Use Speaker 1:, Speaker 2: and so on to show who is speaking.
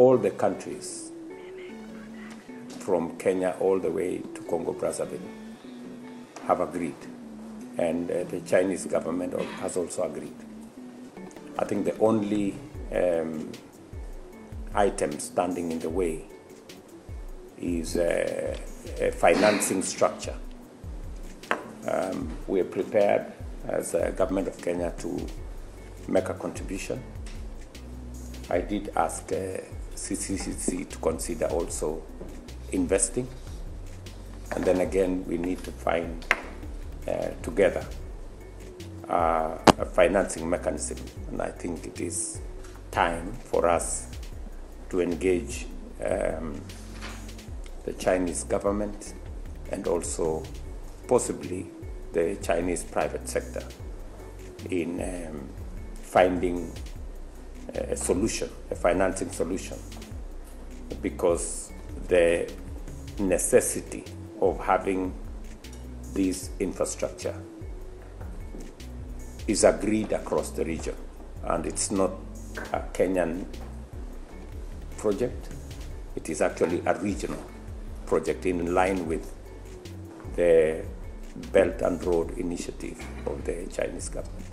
Speaker 1: all the countries from Kenya all the way to Congo Brazzaville have agreed, and uh, the Chinese government has also agreed. I think the only um, item standing in the way is uh, a financing structure. Um, we are prepared as a government of Kenya to make a contribution. I did ask uh, CCCC to consider also investing. And then again, we need to find uh, together uh, a financing mechanism. And I think it is time for us to engage um, the Chinese government and also possibly the Chinese private sector in um, finding a solution, a financing solution, because the necessity of having this infrastructure is agreed across the region, and it's not a Kenyan project. It is actually a regional project in line with the Belt and Road Initiative of the Chinese government.